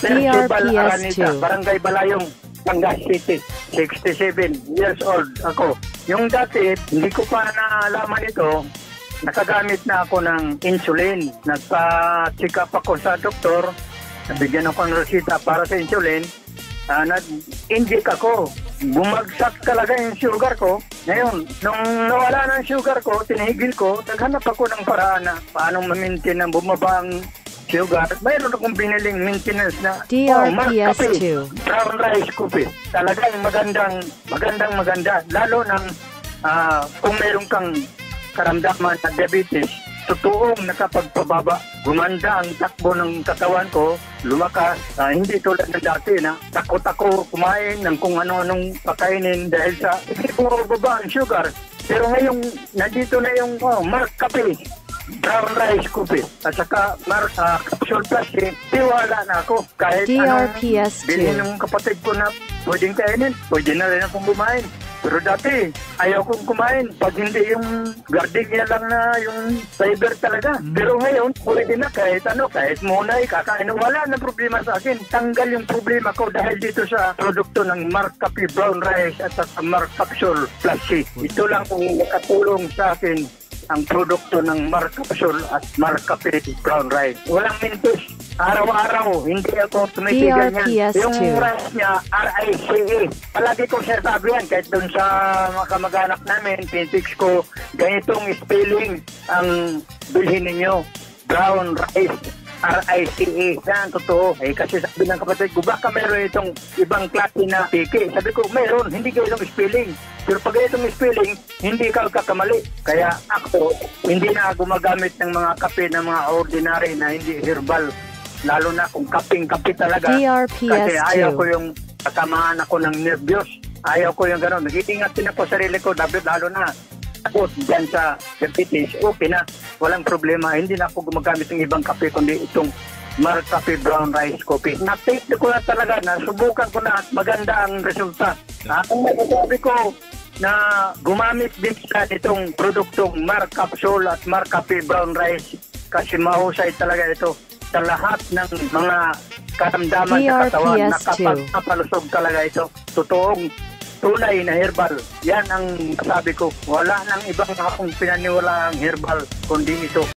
Percival DRPS2. Aranita, Barangay Balayong, Pangas City. 67 years old ako. Yung dati, hindi ko pa naalaman ito, nakagamit na ako ng insulin. Nagpa-check up ako sa doktor, nabigyan ako ng resita para sa insulin. Uh, nag-inject ako. Bumagsak talaga yung sugar ko. Ngayon, nung nawala ng sugar ko, tinihigil ko, naghanap ako ng paraan na paano ma-maintain ang bumaba ang sugar. Mayroon akong biniling maintenance na DRPS2. oh, brown rice coffee. Talagang magandang, magandang maganda. Lalo ng ah, kung meron kang karamdaman na diabetes, totoong nakapagpababa. Gumanda ang takbo ng katawan ko, lumakas. Ah, hindi tulad ng dati na takot ako kumain ng kung ano-anong pakainin dahil sa hindi bumababa ang sugar. Pero ngayong nandito na yung oh, Mark Kape, brown rice coffee at saka Mark uh, capsule plus eh, tiwala na ako kahit DRPS2. anong bilhin ng kapatid ko na pwedeng kainin, pwede na rin akong kumain. Pero dati, ayaw kong kumain pag hindi yung gardenia lang na yung fiber talaga. Pero ngayon, pwede na kahit ano, kahit munay, kakain. Wala na problema sa akin. Tanggal yung problema ko dahil dito sa produkto ng Mark Cafe Brown Rice at sa Mark Capsule Plus C. Ito lang ang nakatulong sa akin ang produkto ng Mark Capsule at Mark Cafe Brown Rice. Walang mintos. Araw-araw, hindi ako tumitigil niyan. DRPS2. Yung rice niya, R-I-C-E. Palagi ko siya sabi yan, kahit doon sa mga kamag-anak namin, pinitix ko, ganitong spelling ang bilhin ninyo. Brown rice. R-I-C-E. Yan, totoo. Eh, kasi sabi ng kapatid ko, baka meron itong ibang klase na piki. Sabi ko, meron. Hindi kayo itong spelling. Pero pag itong spelling, hindi ka kakamali. Kaya ako, hindi na gumagamit ng mga kape ng mga ordinary na hindi herbal. Lalo na kung kaping-kape talaga. DRPS2. Kasi ayaw ko yung katamaan ako ng nervyos. Ayaw ko yung gano'n. Nag-iingat din ako sa sarili ko, David, lalo na ako dyan sa diabetes, okay na. Walang problema. Hindi na ako gumagamit ng ibang kape, kundi itong Mark Cafe Brown Rice Coffee. Na-taste ko na talaga, nasubukan ko na at maganda ang resulta. Ang masasabi ko na gumamit din sa itong produktong Mark Capsule at Mark Cafe Brown Rice kasi mahusay talaga ito sa lahat ng mga karamdaman sa katawan DRPS2. nakapagpapalusog talaga ito. Totoong tunay na herbal. Yan ang sabi ko. Wala nang ibang akong pinaniwala herbal kundi ito.